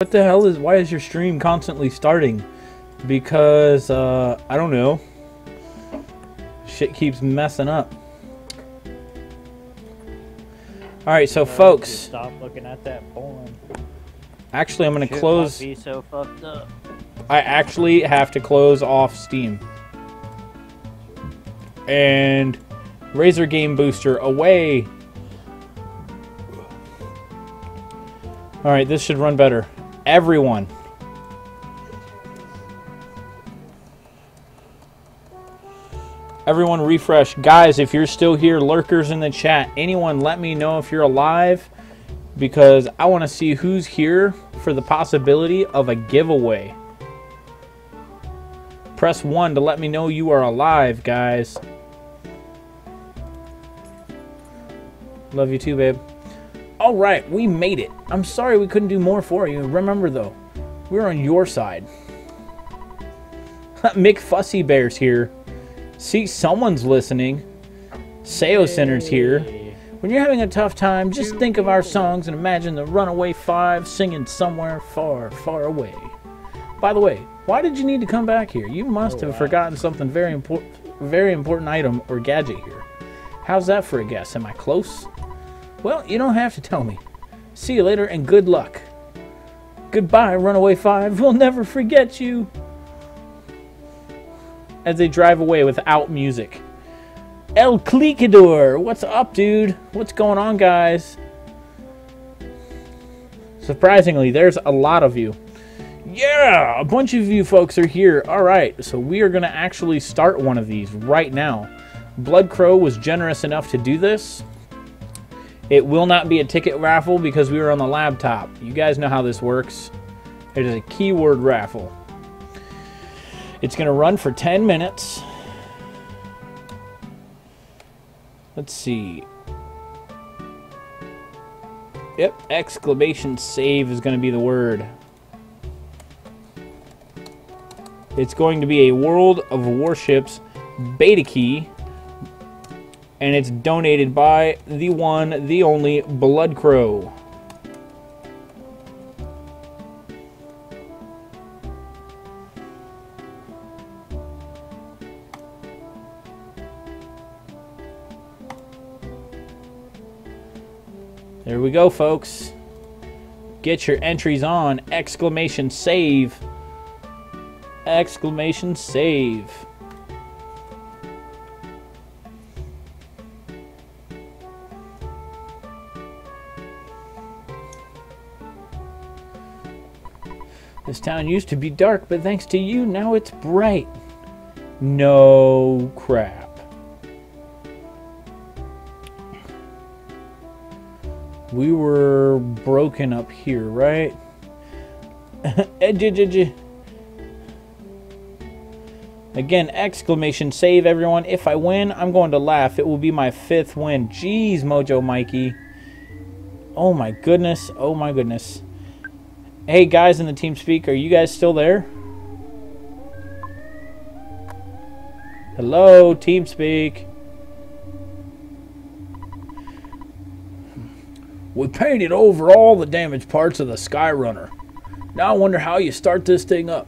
What the hell is, why is your stream constantly starting? Because, uh, I don't know. Shit keeps messing up. Alright, so folks, Stop looking at that porn. actually I'm gonna Shit must close, Be so fucked up. I actually have to close off Steam. And Razer Game Booster away. Alright, this should run better. Everyone. Everyone refresh. Guys, if you're still here, lurkers in the chat, anyone let me know if you're alive because I want to see who's here for the possibility of a giveaway. Press 1 to let me know you are alive, guys. Love you too, babe. All right, we made it. I'm sorry we couldn't do more for you. Remember, though, we're on your side. McFussy Bear's here. See, someone's listening. Sayo Center's here. When you're having a tough time, just think of our songs and imagine the Runaway Five singing somewhere far, far away. By the way, why did you need to come back here? You must oh, have forgotten something very important, very important item or gadget here. How's that for a guess? Am I close? Well, you don't have to tell me. See you later and good luck. Goodbye, Runaway Five. We'll never forget you. As they drive away without music. El Clicador, what's up, dude? What's going on, guys? Surprisingly, there's a lot of you. Yeah, a bunch of you folks are here. All right, so we are going to actually start one of these right now. Blood Crow was generous enough to do this. It will not be a ticket raffle because we were on the laptop. You guys know how this works. It is a keyword raffle. It's going to run for 10 minutes. Let's see. Yep, exclamation save is going to be the word. It's going to be a World of Warships beta key. And it's donated by the one, the only Blood Crow. There we go, folks. Get your entries on. Exclamation save. Exclamation save. This town used to be dark, but thanks to you, now it's bright. No crap. We were broken up here, right? Eh, Again, exclamation save, everyone. If I win, I'm going to laugh. It will be my fifth win. Jeez, Mojo Mikey. Oh my goodness. Oh my goodness. Hey, guys in the team speak, are you guys still there? Hello, team speak. We painted over all the damaged parts of the Skyrunner. Now I wonder how you start this thing up.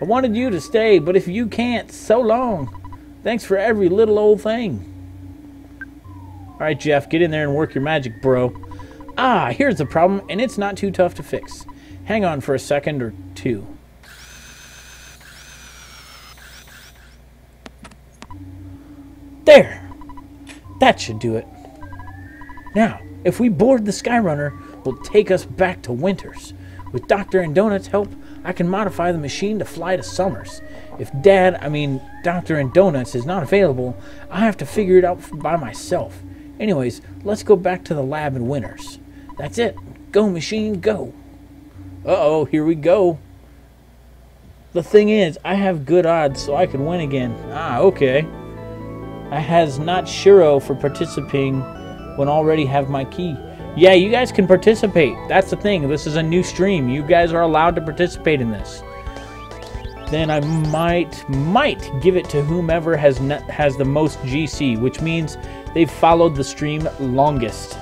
I wanted you to stay, but if you can't, so long. Thanks for every little old thing. Alright, Jeff, get in there and work your magic, bro. Ah, here's the problem, and it's not too tough to fix. Hang on for a second or two. There! That should do it. Now, if we board the Skyrunner, we'll take us back to Winters. With Doctor Andonuts' help, I can modify the machine to fly to Summers. If Dad, I mean Doctor Andonuts, is not available, I have to figure it out by myself. Anyways, let's go back to the lab and Winters. That's it. Go, machine, go. Uh-oh, here we go. The thing is, I have good odds, so I can win again. Ah, okay. I has not Shiro for participating when already have my key. Yeah, you guys can participate. That's the thing. This is a new stream. You guys are allowed to participate in this. Then I might might give it to whomever has has the most GC, which means they've followed the stream longest.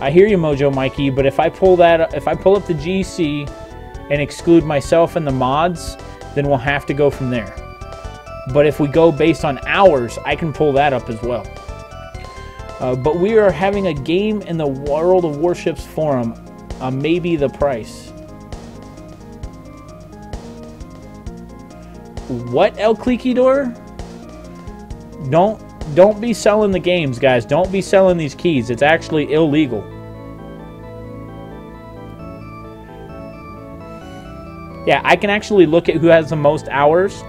I hear you, Mojo Mikey, but if I pull that, if I pull up the GC and exclude myself and the mods, then we'll have to go from there. But if we go based on hours, I can pull that up as well. Uh, but we are having a game in the World of Warships forum. Uh, maybe the price. What El Cliquy Door? Don't don't be selling the games, guys. Don't be selling these keys. It's actually illegal. Yeah, I can actually look at who has the most hours,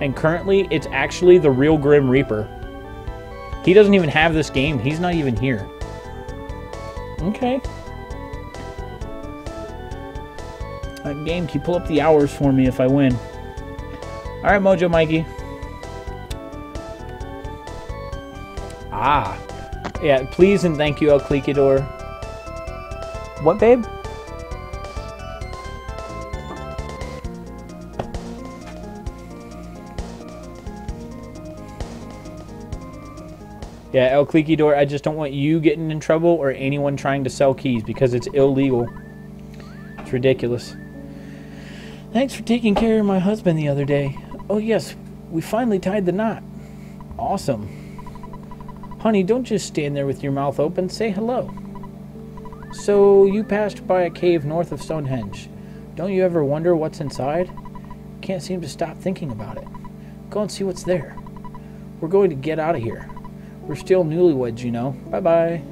and currently it's actually the real Grim Reaper. He doesn't even have this game. He's not even here. Okay. Game, can you pull up the hours for me if I win? All right, Mojo Mikey. Ah. Yeah, please and thank you, El Cliquidor. What, babe? Yeah, El Cliquidor, I just don't want you getting in trouble or anyone trying to sell keys because it's illegal. It's ridiculous. Thanks for taking care of my husband the other day. Oh, yes, we finally tied the knot. Awesome. Honey, don't just stand there with your mouth open. Say hello. So, you passed by a cave north of Stonehenge. Don't you ever wonder what's inside? Can't seem to stop thinking about it. Go and see what's there. We're going to get out of here. We're still newlyweds, you know. Bye bye.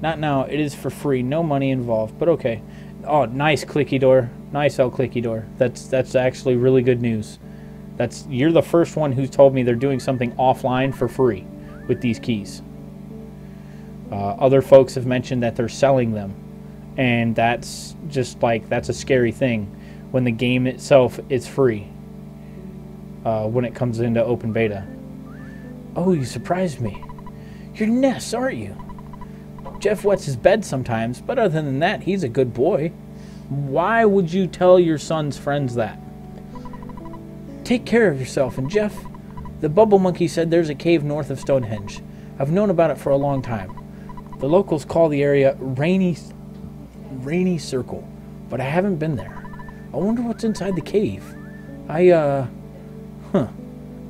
Not now. It is for free. No money involved. But okay. Oh, nice clicky door. Nice El clicky door. That's that's actually really good news. That's you're the first one who's told me they're doing something offline for free with these keys. Uh, other folks have mentioned that they're selling them, and that's just like that's a scary thing when the game itself is free. Uh, when it comes into open beta. Oh, you surprised me. You're Ness, aren't you? Jeff wets his bed sometimes, but other than that, he's a good boy. Why would you tell your son's friends that? Take care of yourself, and Jeff, the Bubble Monkey said there's a cave north of Stonehenge. I've known about it for a long time. The locals call the area Rainy, Rainy Circle, but I haven't been there. I wonder what's inside the cave. I, uh, huh,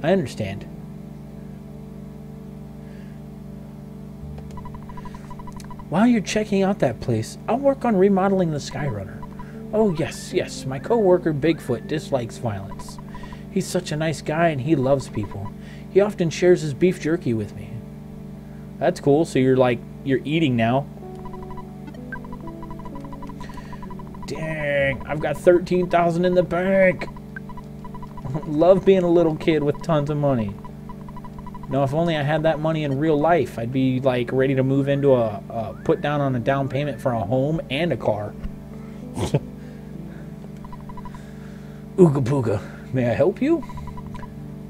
I understand. While you're checking out that place, I'll work on remodeling the Skyrunner. Oh, yes, yes, my coworker Bigfoot dislikes violence. He's such a nice guy and he loves people. He often shares his beef jerky with me. That's cool, so you're like, you're eating now. Dang, I've got 13,000 in the bank. Love being a little kid with tons of money. Now, if only I had that money in real life, I'd be like ready to move into a, a put down on a down payment for a home and a car. Ooga booga, may I help you?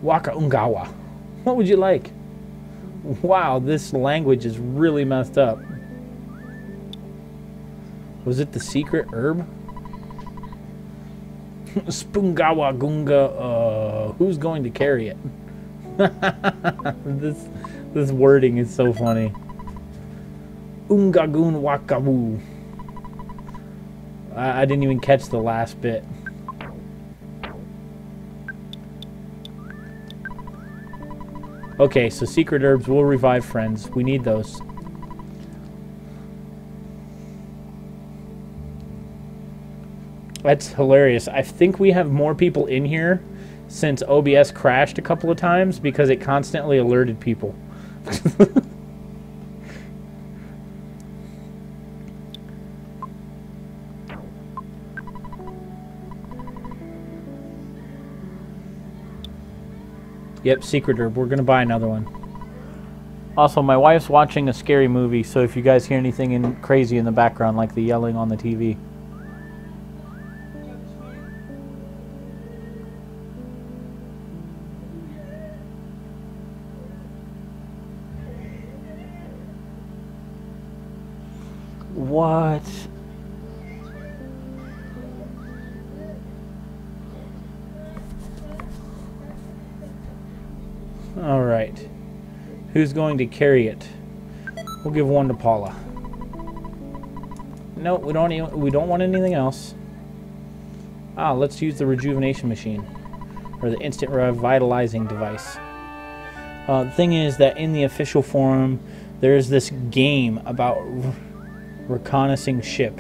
Waka ungawa. What would you like? Wow, this language is really messed up. Was it the secret herb? Spoongawa gunga, uh, who's going to carry it? this this wording is so funny. Ungagun wakabu. I, I didn't even catch the last bit. Okay, so secret herbs will revive friends. We need those. That's hilarious. I think we have more people in here since OBS crashed a couple of times because it constantly alerted people. yep, Secret Herb. We're going to buy another one. Also, my wife's watching a scary movie, so if you guys hear anything in, crazy in the background, like the yelling on the TV, All right. Who's going to carry it? We'll give one to Paula. No, we don't. Even, we don't want anything else. Ah, let's use the rejuvenation machine, or the instant revitalizing device. Uh, the thing is that in the official forum, there's this game about reconnaissing ship,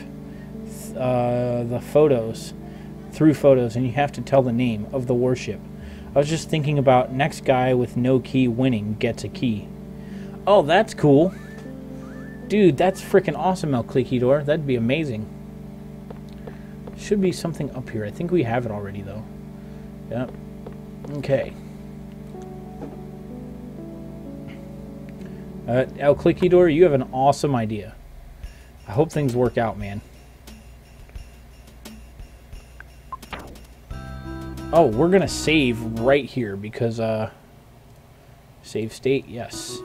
uh, the photos, through photos, and you have to tell the name of the warship. I was just thinking about next guy with no key winning gets a key. Oh, that's cool. Dude, that's freaking awesome, El Cliquidor. That'd be amazing. Should be something up here. I think we have it already, though. Yep. Okay. Uh, El Cliquidor, you have an awesome idea. I hope things work out, man. Oh, we're going to save right here because, uh... Save state, yes.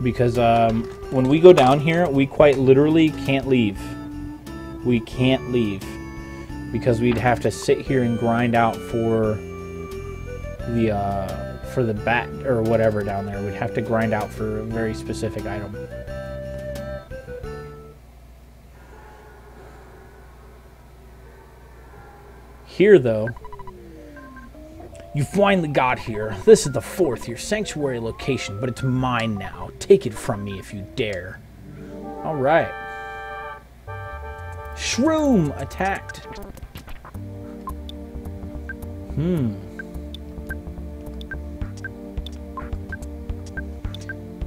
Because, um, when we go down here, we quite literally can't leave. We can't leave. Because we'd have to sit here and grind out for the, uh for the bat or whatever down there. We'd have to grind out for a very specific item. Here, though, you finally got here. This is the fourth, your sanctuary location, but it's mine now. Take it from me if you dare. All right. Shroom attacked. Hmm.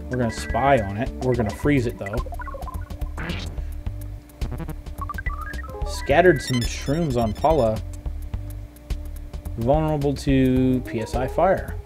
We're to spy on it. We're to freeze it, though. Scattered some shrooms on Paula. Vulnerable to PSI fire.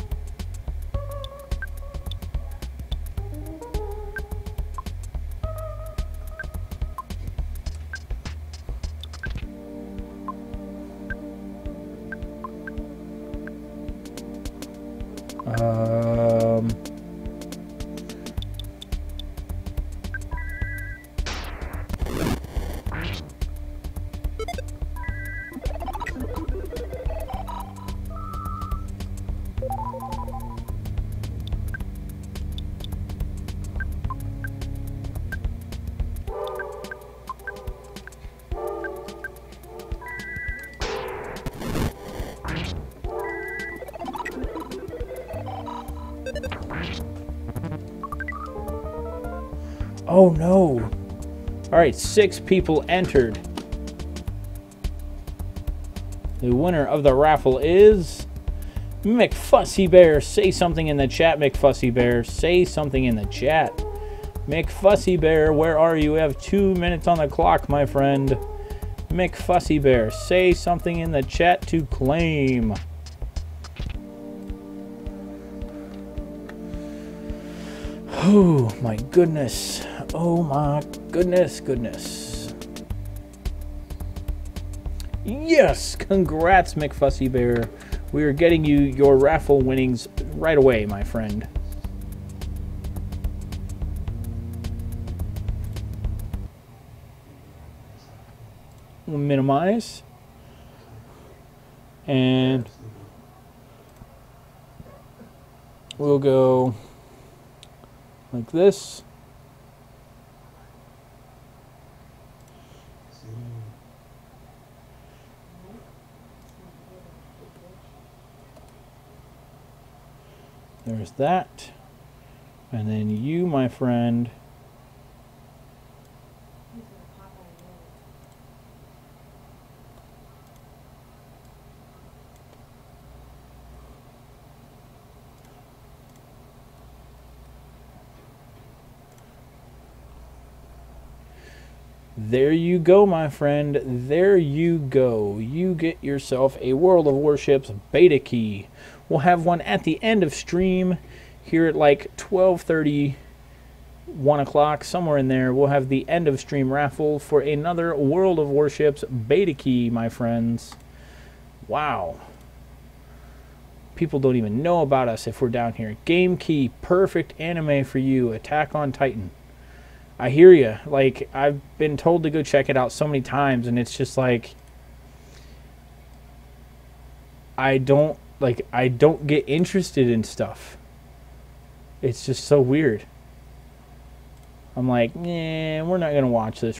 Oh no. All right, six people entered. The winner of the raffle is McFussy Bear. Say something in the chat, McFussy Bear. Say something in the chat. McFussy Bear, where are you? We have two minutes on the clock, my friend. McFussy Bear, say something in the chat to claim. Oh my goodness. Oh my goodness, goodness. Yes! Congrats, McFussy Bear. We are getting you your raffle winnings right away, my friend. We'll minimize. And we'll go like this. There's that. And then you, my friend. There you go, my friend. There you go. You get yourself a World of Warships beta key. We'll have one at the end of stream here at like 12:30 1 o'clock somewhere in there we'll have the end of stream raffle for another world of warships beta key my friends wow people don't even know about us if we're down here game key perfect anime for you attack on titan i hear you like i've been told to go check it out so many times and it's just like i don't like I don't get interested in stuff. It's just so weird. I'm like, yeah, we're not gonna watch this